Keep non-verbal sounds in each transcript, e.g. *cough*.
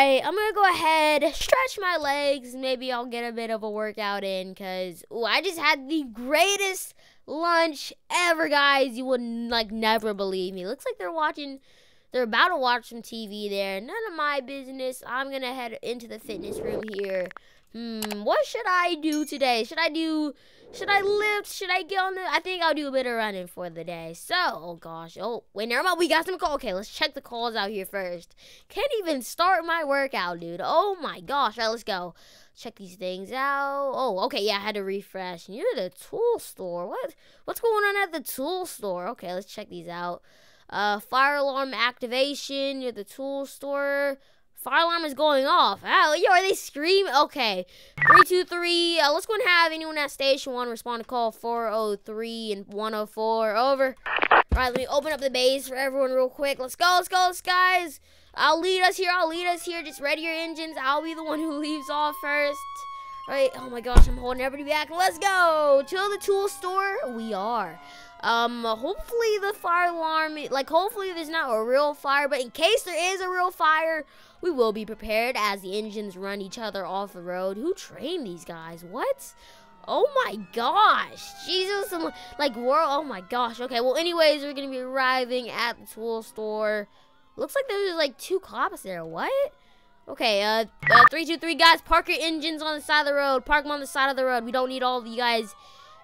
right, I'm gonna go ahead, stretch my legs. Maybe I'll get a bit of a workout in, cause I just had the greatest lunch ever, guys. You would like never believe me. Looks like they're watching. They're about to watch some TV there. None of my business. I'm gonna head into the fitness room here. Hmm, what should I do today? Should I do should I lift? Should I get on the? I think I'll do a bit of running for the day. So, oh gosh. Oh, wait, never mind. We got some calls. Okay, let's check the calls out here first. Can't even start my workout, dude. Oh my gosh. All right, let's go. Check these things out. Oh, okay. Yeah, I had to refresh. You're the tool store. What? What's going on at the tool store? Okay, let's check these out. Uh, fire alarm activation. You're the tool store. Fire alarm is going off. Oh, yo, are they screaming? Okay. 323. Uh, let's go and have anyone at station one respond to call 403 and 104. Over. All right, let me open up the base for everyone real quick. Let's go, let's go, let's guys. I'll lead us here. I'll lead us here. Just ready your engines. I'll be the one who leaves off first. All right. Oh my gosh, I'm holding everybody back. Let's go to the tool store. We are. Um, hopefully the fire alarm, like hopefully there's not a real fire, but in case there is a real fire, we will be prepared as the engines run each other off the road. Who trained these guys? What? Oh my gosh. Jesus. Like, we're, oh my gosh. Okay, well, anyways, we're to be arriving at the tool store. Looks like there's like two cops there. What? Okay, uh, uh, three, two, three guys, park your engines on the side of the road. Park them on the side of the road. We don't need all of you guys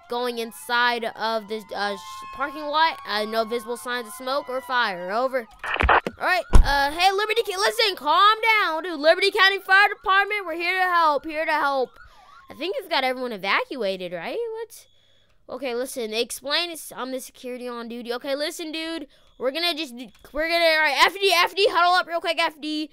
going inside of this uh, parking lot. Uh, no visible signs of smoke or fire. Over. All right. Uh, hey, Liberty, listen, calm down, dude. Liberty County Fire Department, we're here to help. Here to help. I think it's got everyone evacuated, right? What? Okay, listen. Explain. I'm the security on duty. Okay, listen, dude. We're gonna just, we're gonna, all right, FD, FD, huddle up real quick, FD.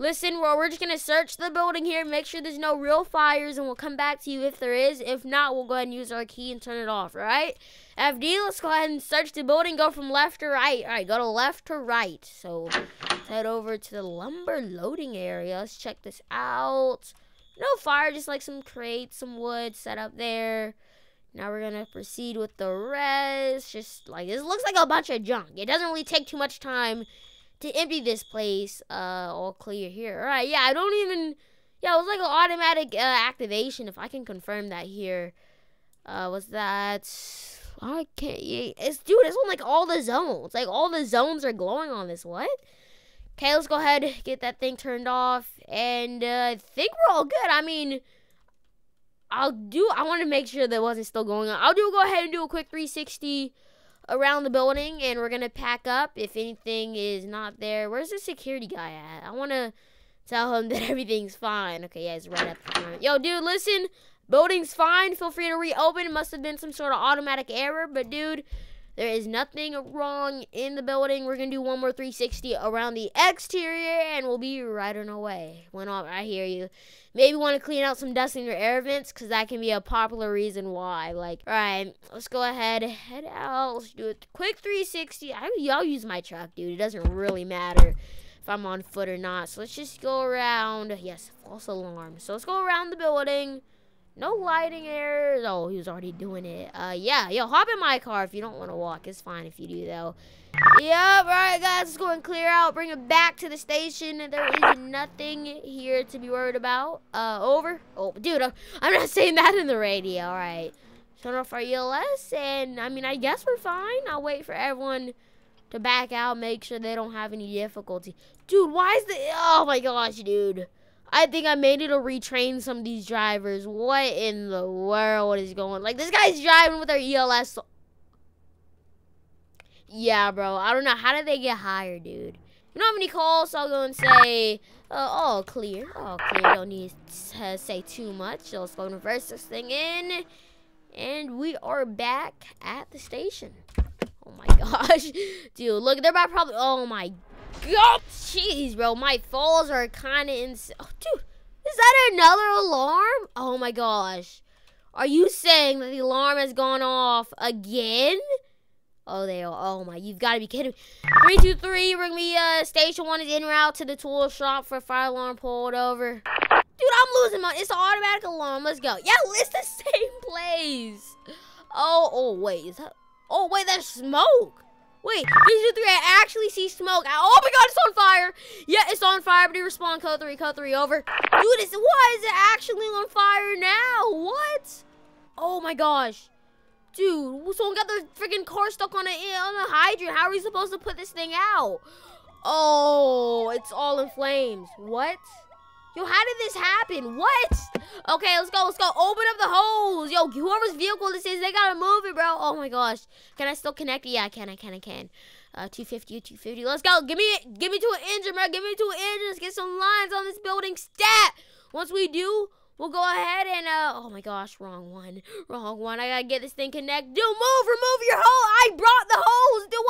Listen, well, we're just going to search the building here, make sure there's no real fires, and we'll come back to you if there is. If not, we'll go ahead and use our key and turn it off, right? FD, let's go ahead and search the building. Go from left to right. All right, go to left to right. So head over to the lumber loading area. Let's check this out. No fire, just like some crates, some wood set up there. Now we're gonna proceed with the rest. Just like this looks like a bunch of junk. It doesn't really take too much time to empty this place. Uh, all clear here. All right, yeah, I don't even. Yeah, it was like an automatic uh, activation. If I can confirm that here. Uh, was that? I can't. It's dude. It's on like all the zones. Like all the zones are glowing on this. What? Okay, let's go ahead get that thing turned off, and uh, I think we're all good. I mean, I'll do. I want to make sure that wasn't still going on. I'll do. Go ahead and do a quick 360 around the building and we're gonna pack up if anything is not there. Where's the security guy at? I wanna tell him *laughs* that everything's fine. Okay, yeah, he's right the front. Yo, dude, listen. Building's fine. Feel free to reopen. It must have been some sort of automatic error, but dude, there is nothing wrong in the building. We're gonna do one more 360 around the exterior, and we'll be right on our way. Went off. I hear you. Maybe want to clean out some dust in your air vents, cause that can be a popular reason why. Like, all right, let's go ahead, head out. Let's do a quick 360. I, y'all use my truck, dude. It doesn't really matter if I'm on foot or not. So let's just go around. Yes, false alarm. So let's go around the building. No lighting errors. Oh, he was already doing it. Uh, yeah. Yo, hop in my car if you don't want to walk. It's fine if you do, though. Yep, alright guys, let's go and clear out, bring it back to the station. There is nothing here to be worried about. Uh, over. Oh, dude, I'm not *laughs* saying that in the radio, alright. Turn off our ELS, and I mean, I guess we're fine. I'll wait for everyone to back out, make sure they don't have any difficulty. Dude, why is the, oh my gosh, dude. I think I made it to retrain some of these drivers. What in the world is going? Like this guy's driving with our ELS. Yeah, bro. I don't know. How did they get higher, dude? You know how many calls? So I'll go and say, uh, all clear. All clear. Don't need to say too much. Let's go and reverse this thing in. And we are back at the station. Oh my *laughs* gosh. Dude, look, they're about probably, oh my god, jeez, bro. My falls are kind of insane. Oh, dude, is that another alarm? Oh my gosh. Are you saying that the alarm has gone off again? Oh, they are. Oh my, you've got to be kidding me. 323, bring me, uh, station one is in route to the tool shop for fire alarm pulled over. Dude, I'm losing my, it's an automatic alarm. Let's go. Yeah, *laughs* it's the same place. Oh, oh, wait, is that, oh, wait, there's smoke. Wait, two, three. I actually see smoke. Oh my god, it's on fire. Yeah, it's on fire. But he respawn code three, code three over. Dude, is why is it actually on fire now? What? Oh my gosh. Dude, someone got their freaking car stuck on a on a hydrant. How are we supposed to put this thing out? Oh, it's all in flames. What? Yo, how did this happen? What? Okay, let's go. Let's go. Open up the holes. Yo, whoever's vehicle this is, they gotta move it, bro. Oh my gosh. Can I still connect it? Yeah, I can. I can. I can. Uh, 250, 250. Let's go. Give me. Give me to an engine, bro. Give me to an engine. Let's get some lines on this building. Stat. Once we do, we'll go ahead and, uh, oh my gosh, wrong one. Wrong one. I gotta get this thing connected. Dude, move. Remove your hole I brought the hose.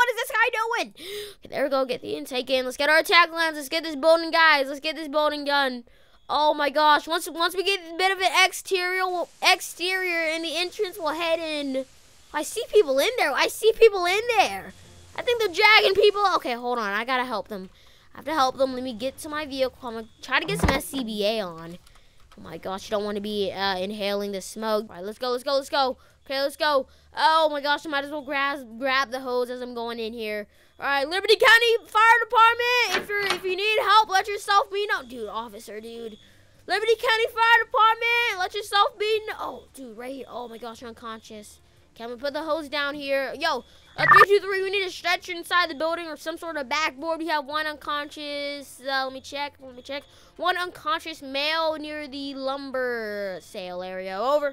What is this guy doing? Okay, there we go. Get the intake in. Let's get our attack lines. Let's get this building, guys. Let's get this building done. Oh my gosh! Once once we get a bit of an exterior exterior in the entrance, we'll head in. I see people in there. I see people in there. I think they're dragging people. Okay, hold on. I gotta help them. I have to help them. Let me get to my vehicle. I'm gonna try to get some SCBA on. Oh my gosh! You don't want to be uh, inhaling the smoke. All right, let's go. Let's go. Let's go. Okay, let's go. Oh my gosh! I might as well grab grab the hose as I'm going in here. All right, Liberty County Fire Department. If you're if you need help, let yourself be known, dude. Officer, dude. Liberty County Fire Department, let yourself be known. Oh, dude, right here. Oh my gosh, you're unconscious. Can we put the hose down here? Yo, a three two three. We need a stretcher inside the building or some sort of backboard. We have one unconscious. Uh, let me check. Let me check. One unconscious male near the lumber sale area. Over.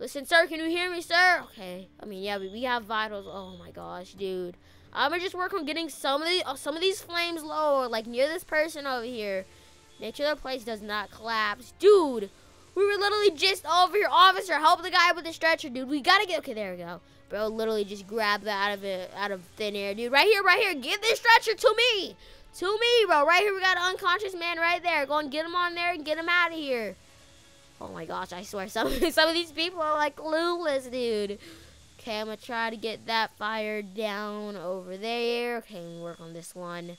Listen, sir, can you hear me, sir? Okay. I mean, yeah, we, have vitals. Oh my gosh, dude. I'm gonna just work on getting some of the uh, some of these flames lower, like near this person over here. Make sure the place does not collapse, dude. We were literally just over here, officer. Help the guy with the stretcher, dude. We gotta get. Okay, there we go, bro. Literally just grab that out of it, out of thin air, dude. Right here, right here. Give this stretcher to me, to me, bro. Right here, we got an unconscious man right there. Go and get him on there and get him out of here. Oh my gosh, I swear, *laughs* some some of these people are like clueless, dude. Okay, I'm gonna try to get that fire down over there. Okay, we work on this one.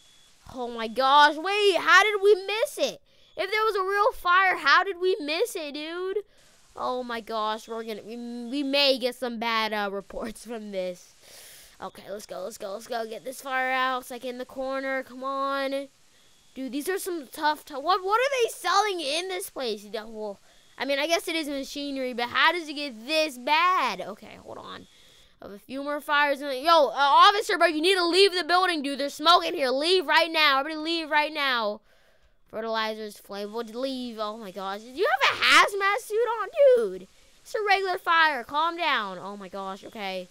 Oh my gosh, wait, how did we miss it? If there was a real fire, how did we miss it, dude? Oh my gosh, we're gonna, we, we may get some bad uh, *laughs* reports from this. Okay, let's go, let's go, let's go. Get this fire out. It's like in the corner. Come on. Dude, these are some tough, what, what are they selling in this place? Well, I mean, I guess it is machinery, but how does it get this bad? Okay, hold on. Of a few more fires. In Yo, uh, officer, bro, you need to leave the building, dude. There's smoke in here. Leave right now. Everybody leave right now. Fertilizers, flammable, leave. Oh my gosh. Do you have a hazmat suit on? Dude, it's a regular fire. Calm down. Oh my gosh, okay.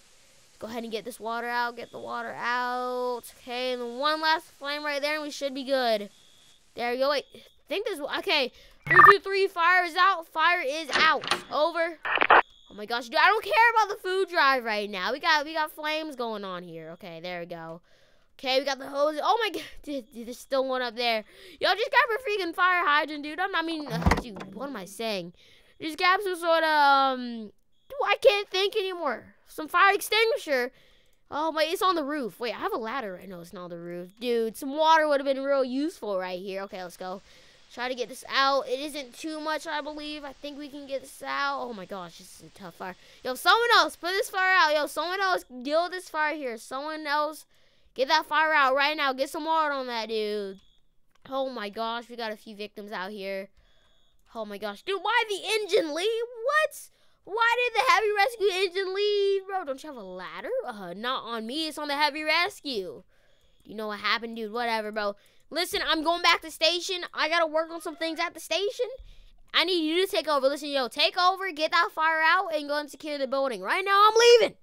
Go ahead and get this water out. Get the water out. Okay, and one last flame right there, and we should be good. There you go. Wait, think this. will, Okay, Three, two, three. Fire is out. Fire is out. Over. Oh my gosh, dude, I don't care about the food drive right now. We got we got flames going on here. Okay, there we go. Okay, we got the hose. Oh my *laughs* god, dude, there's still one up there. Yo, just grab a freaking fire hydrant, dude. I'm, not I mean, uh, dude, what am I saying? Just grab some sort of um. Dude, I can't think anymore. Some fire extinguisher. Oh my, it's on the roof. Wait, I have a ladder right now. It's not on the roof, dude. Some water would have been real useful right here. Okay, let's go. Try to get this out. It isn't too much, I believe. I think we can get this out. Oh my gosh, this is a tough fire. Yo, someone else, put this fire out. Yo, someone else, deal this fire here. Someone else, get that fire out right now. Get some water on that, dude. Oh my gosh, we got a few victims out here. Oh my gosh. Dude, why the engine leave? What? Why did the heavy rescue engine leave? Bro, don't you have a ladder? Uh, not on me. It's on the heavy rescue. You know what happened, dude? Whatever, bro. Listen, I'm going back to station. I gotta work on some things at the station. I need you to take over. Listen, yo, take over, get that fire out, and go and secure the building. Right now, I'm leaving.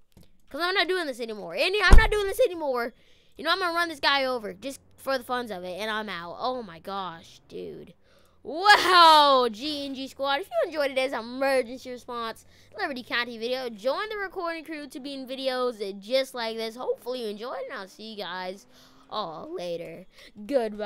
Because I'm not doing this anymore. And I'm not doing this anymore. You know, I'm going to run this guy over just for the funs of it, and I'm out. Oh, my gosh, dude. Wow, G&G Squad. If you enjoyed today's emergency response Liberty County video, join the recording crew to be in videos just like this. Hopefully you enjoyed, and I'll see you guys all later. Goodbye.